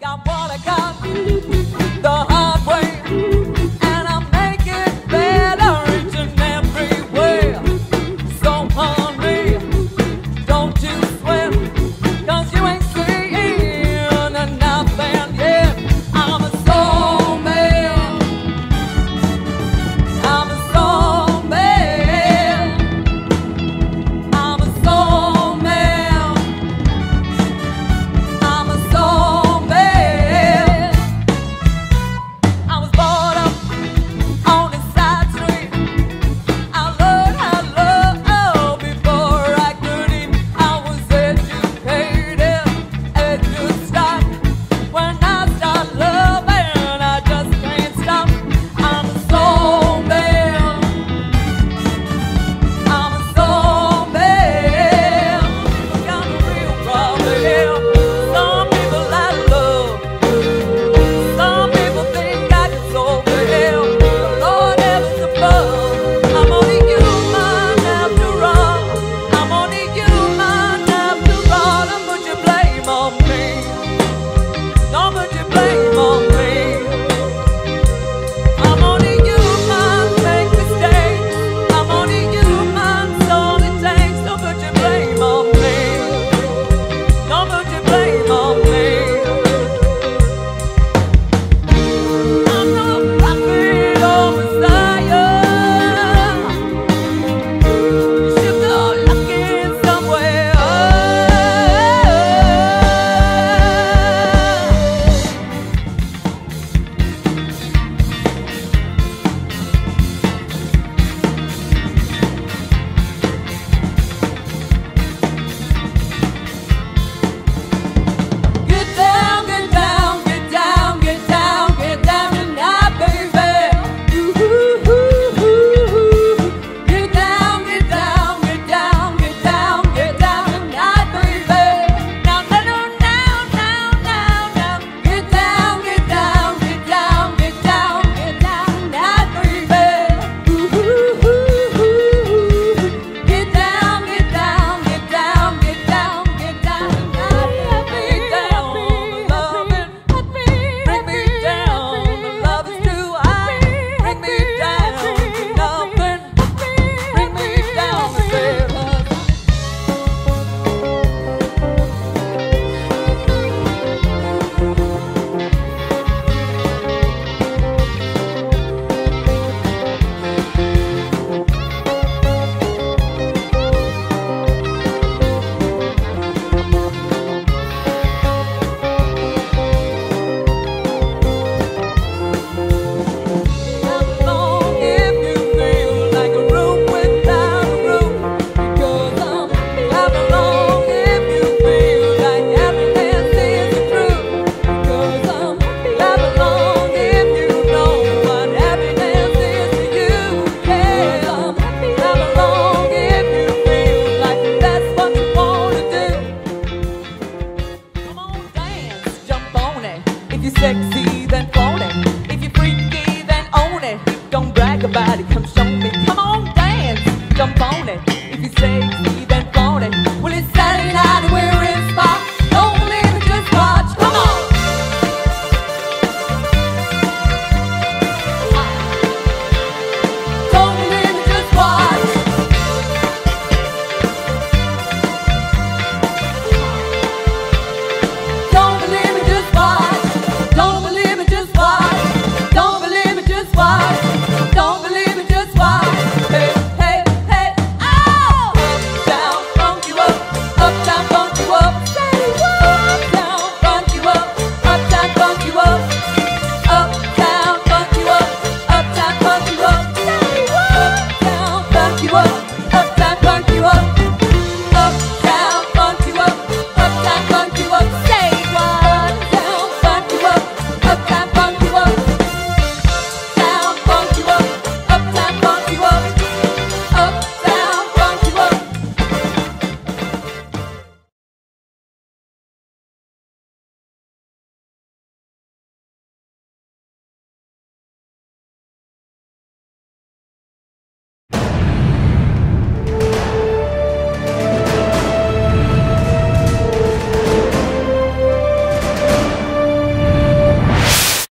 got what I got. It, come show me.